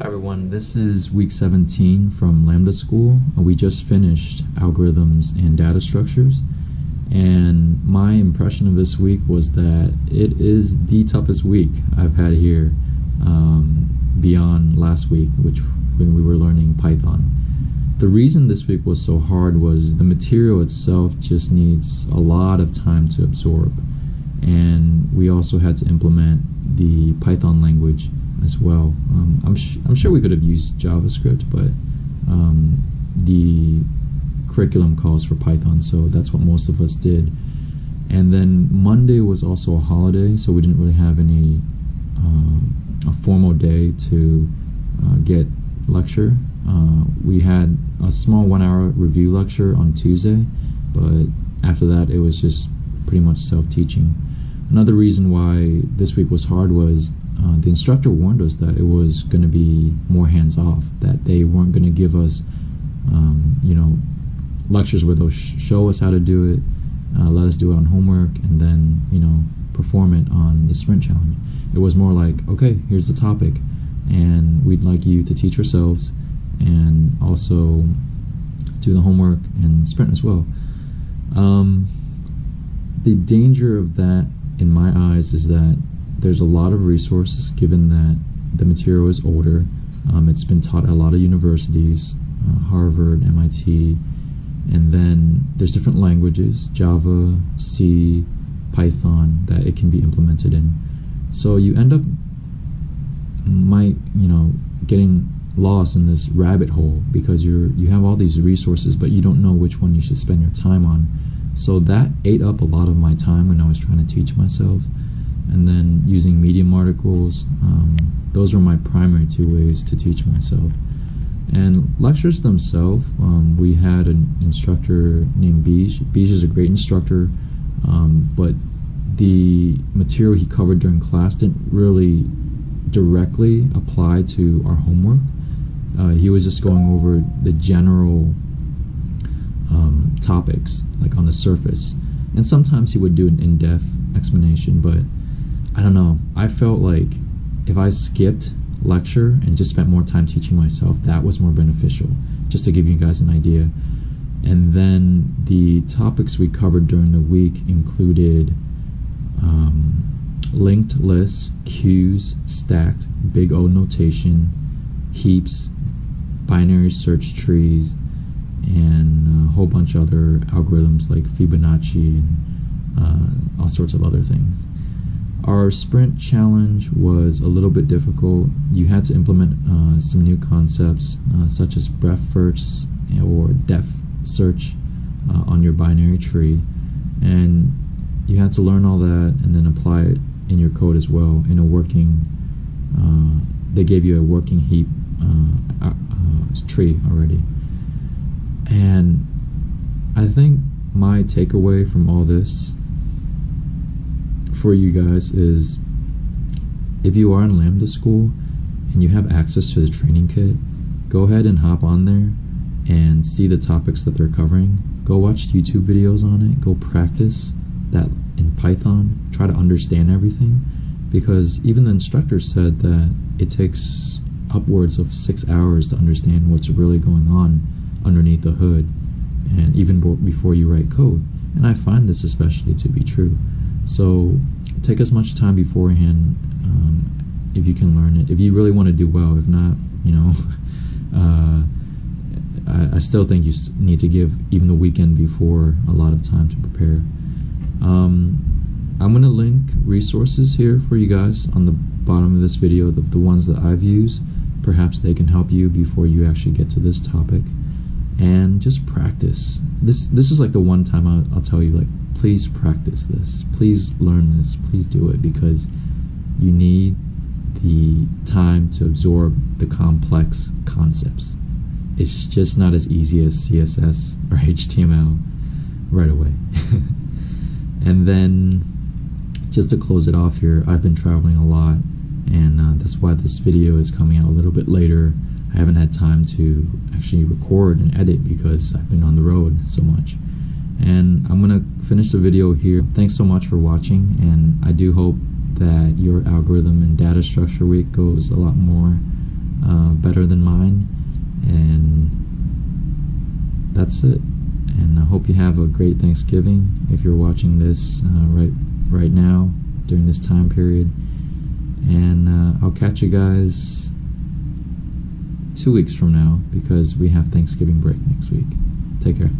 Hi everyone, this is week 17 from Lambda School. Uh, we just finished algorithms and data structures. And my impression of this week was that it is the toughest week I've had here um, beyond last week, which when we were learning Python. The reason this week was so hard was the material itself just needs a lot of time to absorb. And we also had to implement the Python language as well. Um, I'm, I'm sure we could have used JavaScript, but um, the curriculum calls for Python, so that's what most of us did. And then Monday was also a holiday, so we didn't really have any uh, a formal day to uh, get lecture. Uh, we had a small one-hour review lecture on Tuesday, but after that, it was just pretty much self-teaching. Another reason why this week was hard was uh, the instructor warned us that it was going to be more hands off, that they weren't going to give us, um, you know, lectures where they'll sh- show us how to do it, uh, let us do it on homework, and then, you know, perform it on the sprint challenge. It was more like, okay, here's the topic, and we'd like you to teach yourselves and also do the homework and sprint as well. Um, the danger of that, in my eyes, is that there's a lot of resources given that the material is older. Um, it's been taught at a lot of universities, uh, Harvard, MIT, and then there's different languages, Java, C, Python, that it can be implemented in. So you end up might, you know, getting lost in this rabbit hole because you're you have all these resources but you don't know which one you should spend your time on. So that ate up a lot of my time when I was trying to teach myself and then using Medium articles. Um, those were my primary two ways to teach myself. And lectures themselves, um, we had an instructor named Bij. Bij is a great instructor, um, but the material he covered during class didn't really directly apply to our homework. Uh, he was just going over the general um, topics, like on the surface. And sometimes he would do an in depth explanation, but I don't know. I felt like if I skipped lecture and just spent more time teaching myself, that was more beneficial. Just to give you guys an idea. And then the topics we covered during the week included um, linked lists, queues, stacked, big O notation, heaps, binary search trees, and a whole bunch of other algorithms like Fibonacci and uh, all sorts of other things. Our sprint challenge was a little bit difficult. You had to implement uh, some new concepts, uh, such as breadth first or depth search uh, on your binary tree, and you had to learn all that and then apply it in your code as well in a working. Uh, they gave you a working heap uh, uh, tree already, and I think my takeaway from all this for you guys is if you are in Lambda school and you have access to the training kit, go ahead and hop on there and see the topics that they're covering. Go watch YouTube videos on it. Go practice that in Python. Try to understand everything because even the instructor said that it takes upwards of six hours to understand what's really going on underneath the hood and even before you write code. And I find this especially to be true. So take as much time beforehand um, if you can learn it. If you really want to do well, if not, you know, uh, I, I, still think you need to give even the weekend before a lot of time to prepare. Um, I'm going to link resources here for you guys on the bottom of this video, the, the ones that I've used. Perhaps they can help you before you actually get to this topic. And just practice. This this is like the one time I'll, I'll tell you like please practice this. Please learn this. Please do it because you need the time to absorb the complex concepts. It's just not as easy as CSS or HTML right away. and then, just to close it off here, I've been traveling a lot, and uh, that's why this video is coming out a little bit later. I haven't had time to actually record and edit because I've been on the road so much and I'm gonna finish the video here. Thanks so much for watching and I do hope that your algorithm and data structure week goes a lot more uh, better than mine. And that's it. And I hope you have a great Thanksgiving if you're watching this uh, right right now during this time period. And uh, I'll catch you guys two weeks from now because we have Thanksgiving break next week. Take care.